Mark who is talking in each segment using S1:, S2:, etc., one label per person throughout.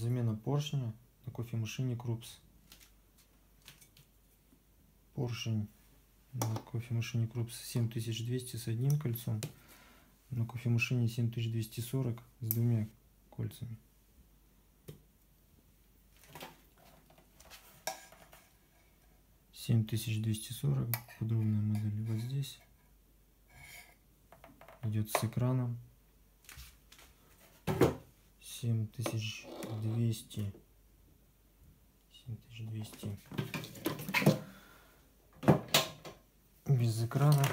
S1: замена поршня на кофемашине Крупс. Поршень на кофемашине Крупс 7200 с одним кольцом, на кофемашине 7240 с двумя кольцами. Семь тысяч двести сорок подробная модель вот здесь идет с экраном 7200 7200 без экрана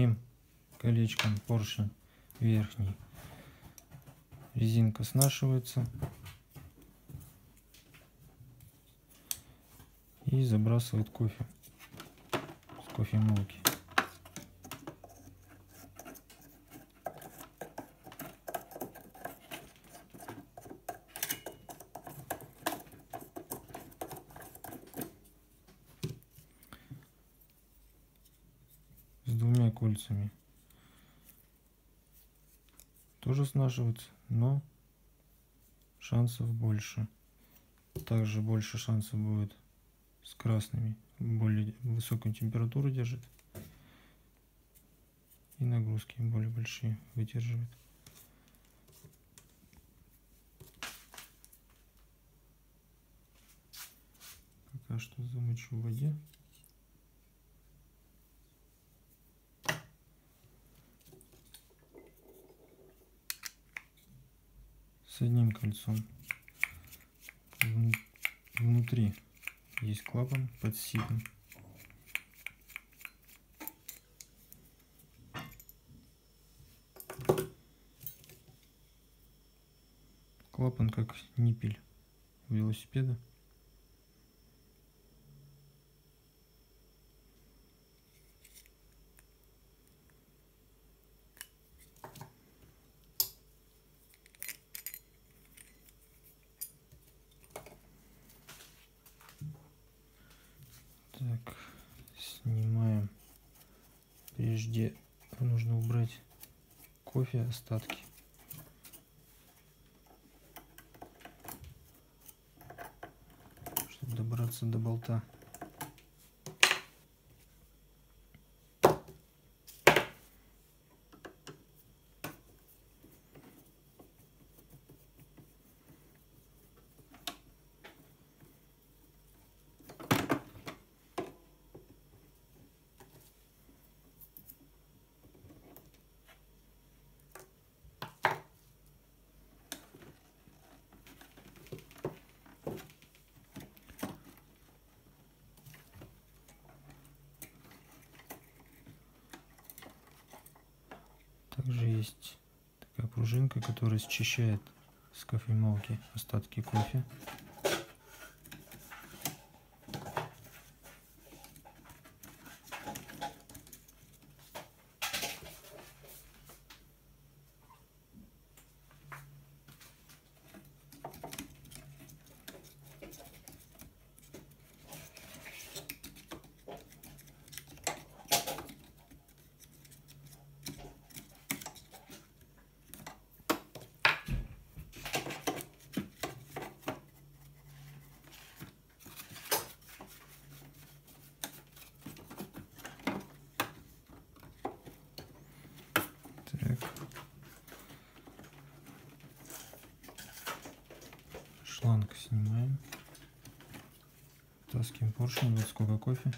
S1: одним колечком поршень верхний. Резинка снашивается. И забрасывает кофе с кофемолки. с двумя кольцами. Тоже снашивается но шансов больше. Также больше шансов будет с красными. Более высокую температуру держит. И нагрузки более большие выдерживает. Пока что замочу в воде с одним кольцом. Внутри есть клапан под ситом. Клапан как ниппель велосипеда. Так, снимаем. Прежде нужно убрать кофе, остатки. Чтобы добраться до болта. Есть такая пружинка, которая счищает с кофемолки остатки кофе. Шланг снимаем. Таскиваем поршень. Вот сколько кофе.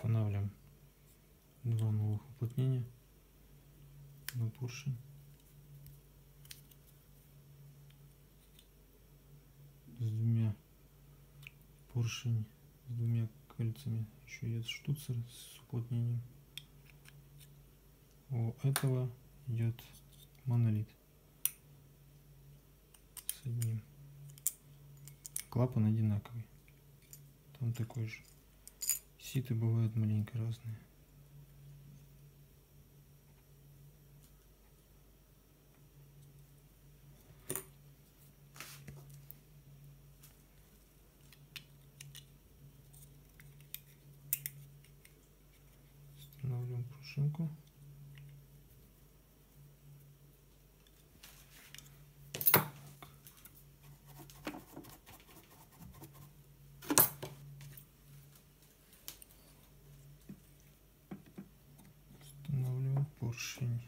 S1: Устанавливаем два новых уплотнения на поршень. С двумя поршень с двумя кольцами. Еще есть штуцер с уплотнением. У этого идет монолит с одним. Клапан одинаковый. Там такой же. Ситы бывают маленько разные. Устанавливаем пружинку. Устанавливаем поршень.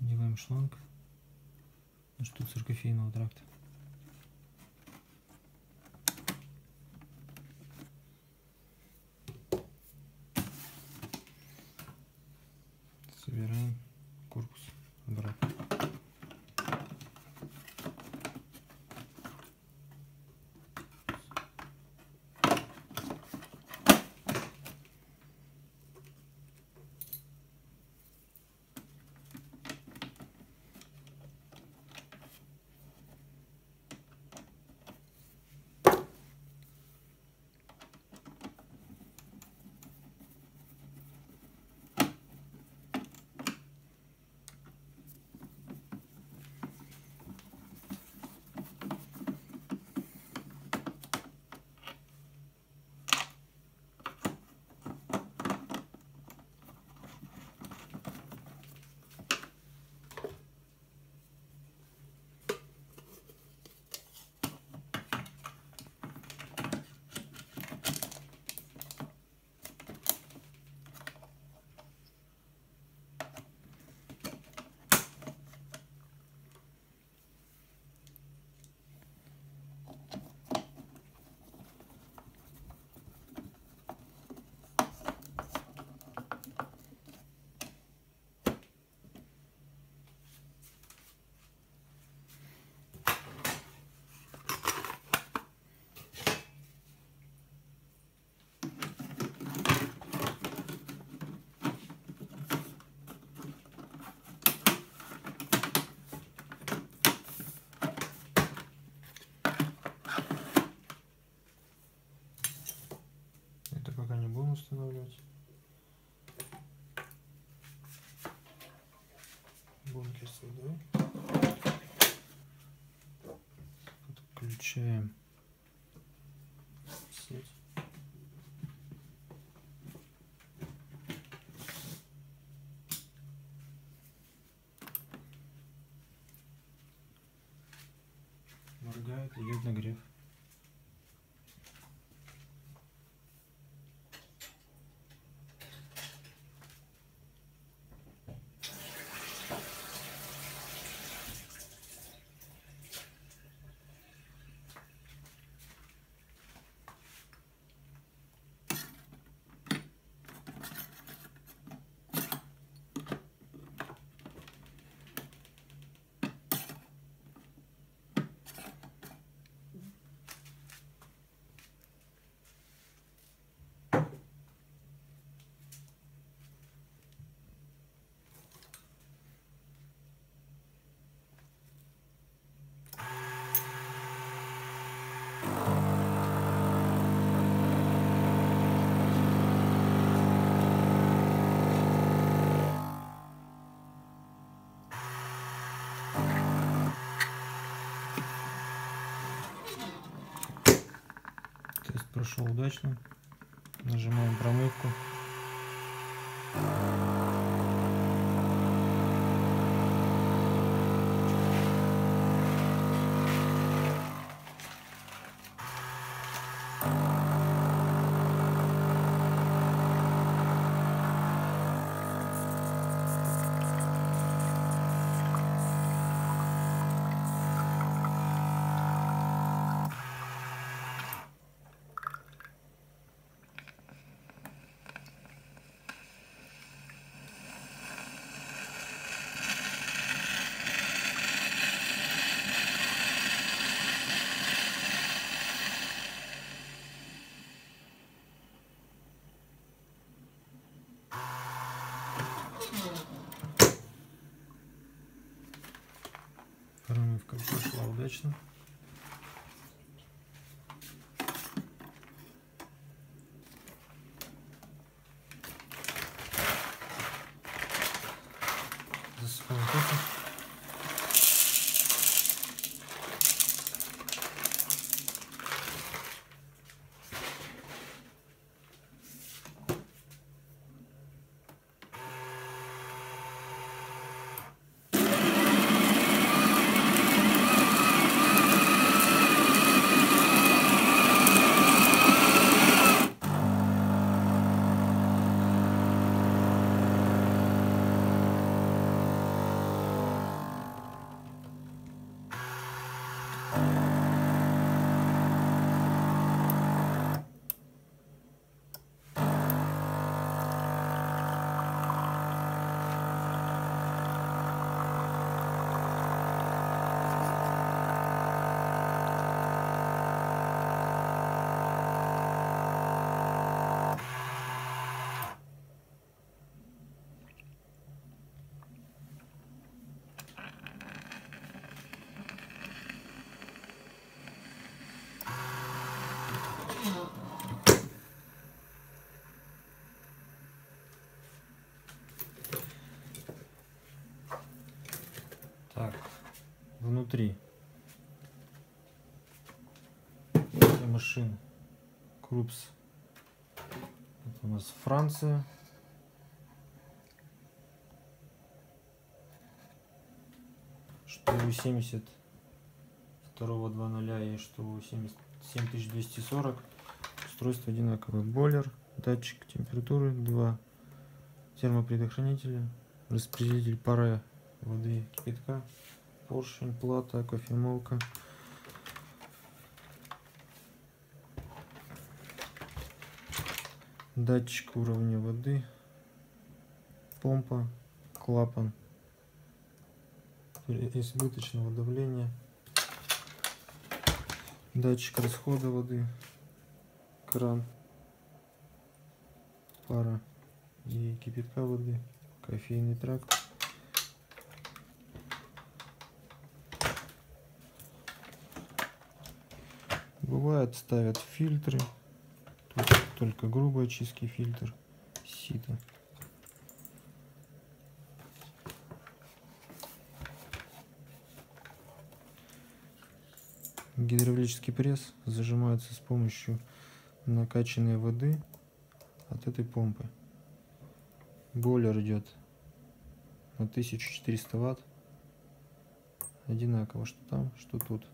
S1: Надеваем шланг на штуцер кофейного тракта. Устанавливать. Бункер с водой. Подключаем прошел удачно. Нажимаем промывку. Удачно. Внутри. Этой машины Крупс. У нас Франция. Что у 70 второго 2.0 и что у 70 7240 устройство одинаковое. Бойлер датчик температуры 2 термопредохранителя распределитель пары воды кипятка поршень плата кофемолка. Датчик уровня воды. Помпа клапан. Избыточного давления. Датчик расхода воды. Кран. Пара. И кипятка воды. Кофейный тракт бывает ставят фильтры тут, только грубый очистки фильтр сито. Гидравлический пресс зажимается с помощью накачанной воды от этой помпы. Бойлер идет на 1400 ватт. Одинаково, что там, что тут.